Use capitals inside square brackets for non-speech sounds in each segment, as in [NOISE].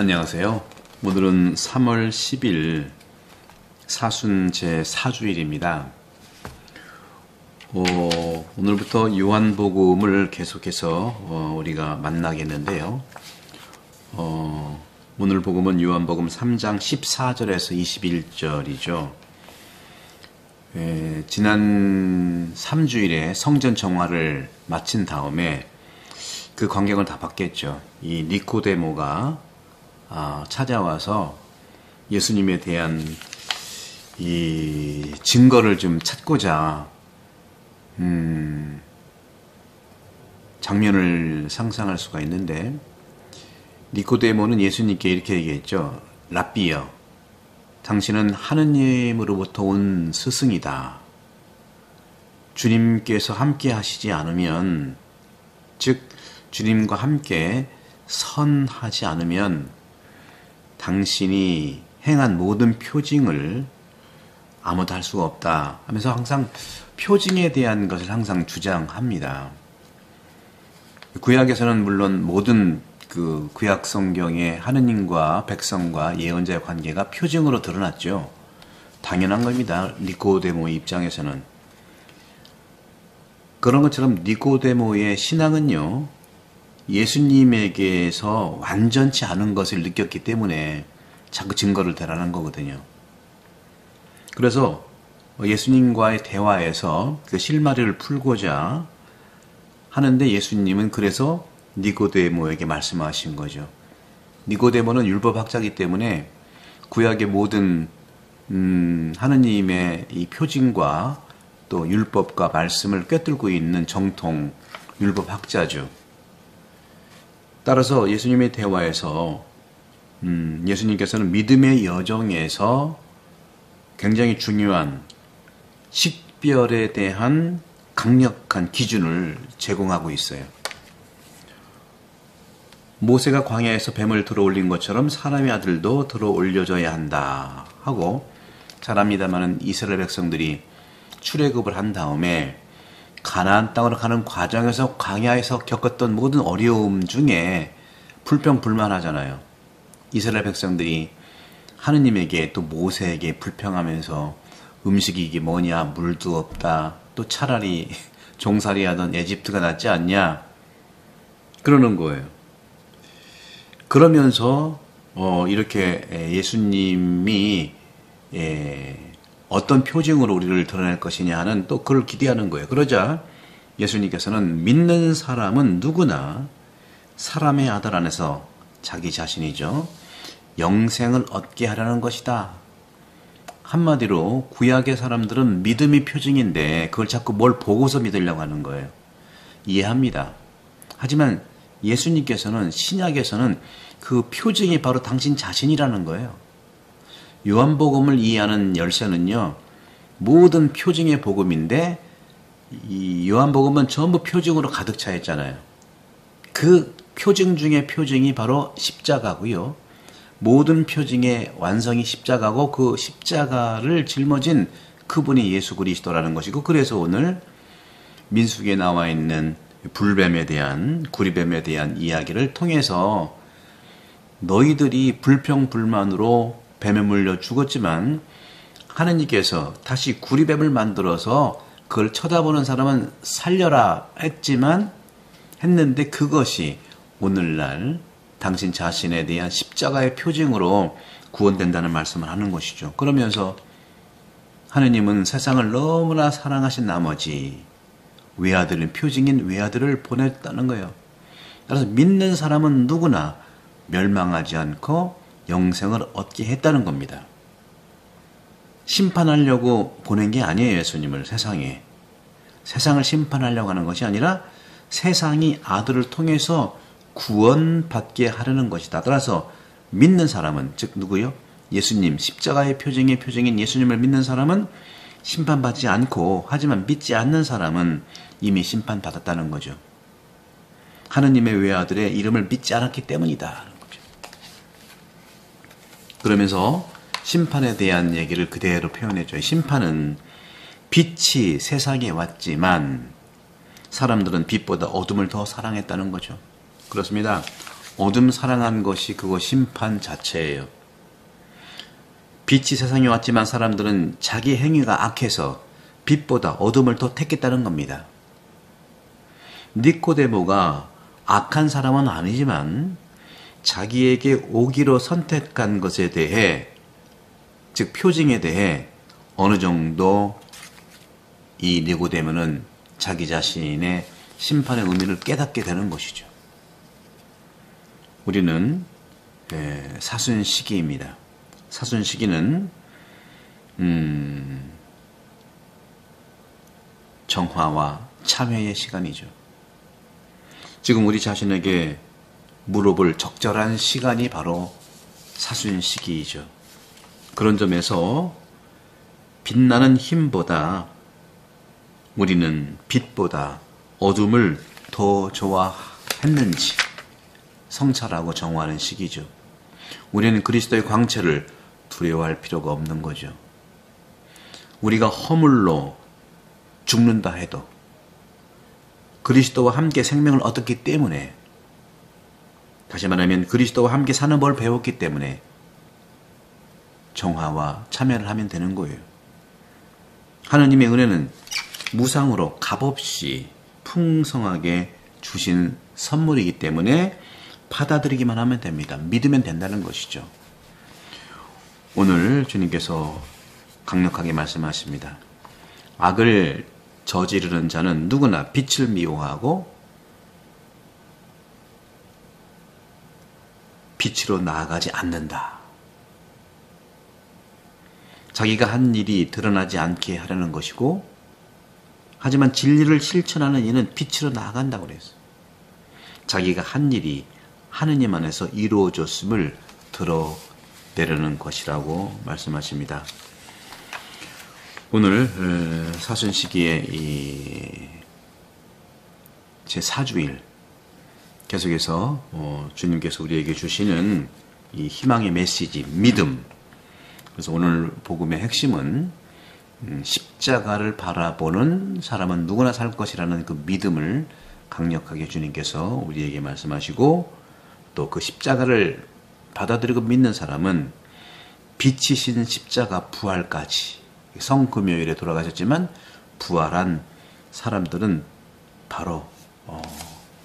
안녕하세요. 오늘은 3월 10일 사순 제 4주일입니다. 어, 오늘부터 요한복음을 계속해서 어, 우리가 만나겠는데요. 어, 오늘 복음은 요한복음 3장 14절에서 21절이죠. 에, 지난 3주일에 성전 정화를 마친 다음에 그 광경을 다 봤겠죠. 이 니코데모가 아, 찾아와서 예수님에 대한 이 증거를 좀 찾고자 음, 장면을 상상할 수가 있는데 니코데모는 예수님께 이렇게 얘기했죠. 라비여, 당신은 하느님으로부터 온 스승이다. 주님께서 함께 하시지 않으면, 즉, 주님과 함께 선하지 않으면 당신이 행한 모든 표징을 아무도 할 수가 없다 하면서 항상 표징에 대한 것을 항상 주장합니다. 구약에서는 물론 모든 그 구약 성경에 하느님과 백성과 예언자의 관계가 표징으로 드러났죠. 당연한 겁니다. 니코데모의 입장에서는. 그런 것처럼 니코데모의 신앙은요, 예수님에게서 완전치 않은 것을 느꼈기 때문에 자꾸 증거를 대라는 거거든요. 그래서 예수님과의 대화에서 그 실마리를 풀고자 하는데 예수님은 그래서 니고데모에게 말씀하신 거죠. 니고데모는 율법학자이기 때문에 구약의 모든 음, 하느님의 이 표징과 또 율법과 말씀을 꿰뚫고 있는 정통 율법학자죠. 따라서 예수님의 대화에서 음, 예수님께서는 믿음의 여정에서 굉장히 중요한 식별에 대한 강력한 기준을 제공하고 있어요. 모세가 광야에서 뱀을 들어 올린 것처럼 사람의 아들도 들어 올려져야 한다 하고 잘합니다만은 이스라엘 백성들이 출애굽을 한 다음에 가나안 땅으로 가는 과정에서 광야에서 겪었던 모든 어려움 중에 불평불만하잖아요. 이스라엘 백성들이 하느님에게 또 모세에게 불평하면서 음식이 이게 뭐냐 물도 없다 또 차라리 [LAUGHS] 종살이 하던 에집트가 낫지 않냐 그러는 거예요. 그러면서 어 이렇게 예수님이 예 어떤 표징으로 우리를 드러낼 것이냐 하는 또 그걸 기대하는 거예요. 그러자 예수님께서는 믿는 사람은 누구나 사람의 아들 안에서 자기 자신이죠. 영생을 얻게 하려는 것이다. 한마디로 구약의 사람들은 믿음이 표징인데 그걸 자꾸 뭘 보고서 믿으려고 하는 거예요. 이해합니다. 하지만 예수님께서는 신약에서는 그 표징이 바로 당신 자신이라는 거예요. 요한복음을 이해하는 열쇠는요, 모든 표징의 복음인데, 이 요한복음은 전부 표징으로 가득 차 있잖아요. 그 표징 중의 표징이 바로 십자가고요. 모든 표징의 완성이 십자가고 그 십자가를 짊어진 그분이 예수 그리스도라는 것이고 그래서 오늘 민숙에 나와 있는 불뱀에 대한 구리뱀에 대한 이야기를 통해서 너희들이 불평 불만으로 뱀에 물려 죽었지만 하느님께서 다시 구리뱀을 만들어서 그걸 쳐다보는 사람은 살려라 했지만 했는데 그것이 오늘날 당신 자신에 대한 십자가의 표징으로 구원된다는 말씀을 하는 것이죠. 그러면서 하느님은 세상을 너무나 사랑하신 나머지 외아들은 표징인 외아들을 보냈다는 거예요. 따라서 믿는 사람은 누구나 멸망하지 않고 영생을 얻게 했다는 겁니다. 심판하려고 보낸 게 아니에요, 예수님을 세상에. 세상을 심판하려고 하는 것이 아니라 세상이 아들을 통해서 구원받게 하려는 것이다. 따라서 믿는 사람은 즉 누구요? 예수님 십자가의 표징의 표징인 예수님을 믿는 사람은 심판받지 않고 하지만 믿지 않는 사람은 이미 심판받았다는 거죠. 하느님의 외아들의 이름을 믿지 않았기 때문이다. 그러면서 심판에 대한 얘기를 그대로 표현해줘요. 심판은 빛이 세상에 왔지만 사람들은 빛보다 어둠을 더 사랑했다는 거죠. 그렇습니다. 어둠 사랑한 것이 그거 심판 자체예요. 빛이 세상에 왔지만 사람들은 자기 행위가 악해서 빛보다 어둠을 더 택했다는 겁니다. 니코데모가 악한 사람은 아니지만 자기에게 오기로 선택한 것에 대해 즉 표징에 대해 어느 정도 이 니고데모는 자기 자신의 심판의 의미를 깨닫게 되는 것이죠. 우리는 사순 시기입니다. 사순 시기는 음, 정화와 참회의 시간이죠. 지금 우리 자신에게 물어볼 적절한 시간이 바로 사순 시기이죠. 그런 점에서 빛나는 힘보다 우리는 빛보다 어둠을 더 좋아했는지 성찰하고 정화하는 시기죠. 우리는 그리스도의 광채를 두려워할 필요가 없는 거죠. 우리가 허물로 죽는다 해도 그리스도와 함께 생명을 얻었기 때문에 다시 말하면 그리스도와 함께 사는 법을 배웠기 때문에 정화와 참여를 하면 되는 거예요. 하느님의 은혜는 무상으로 값없이 풍성하게 주신 선물이기 때문에 받아들이기만 하면 됩니다. 믿으면 된다는 것이죠. 오늘 주님께서 강력하게 말씀하십니다. 악을 저지르는 자는 누구나 빛을 미워하고 빛으로 나아가지 않는다. 자기가 한 일이 드러나지 않게 하려는 것이고, 하지만 진리를 실천하는 이는 빛으로 나아간다고 그랬어. 자기가 한 일이 하느님 안에서 이루어졌음을 드러내려는 것이라고 말씀하십니다. 오늘 어, 사순 시기에 제 4주일 계속해서 어, 주님께서 우리에게 주시는 이 희망의 메시지 믿음. 그래서 오늘 복음의 핵심은 음, 십자가를 바라보는 사람은 누구나 살 것이라는 그 믿음을 강력하게 주님께서 우리에게 말씀하시고 또 그 십자가를 받아들이고 믿는 사람은 빛이신 십자가 부활까지 성금요일에 돌아가셨지만 부활한 사람들은 바로 어,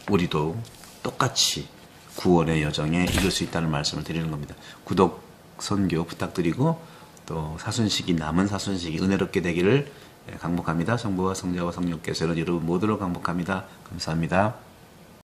우리도 똑같이 구원의 여정에 이룰 수 있다는 말씀을 드리는 겁니다. 구독 선교 부탁드리고 또 사순식이 남은 사순식이 은혜롭게 되기를 강복합니다. 성부와 성자와 성령께서는 여러분 모두를 강복합니다. 감사합니다.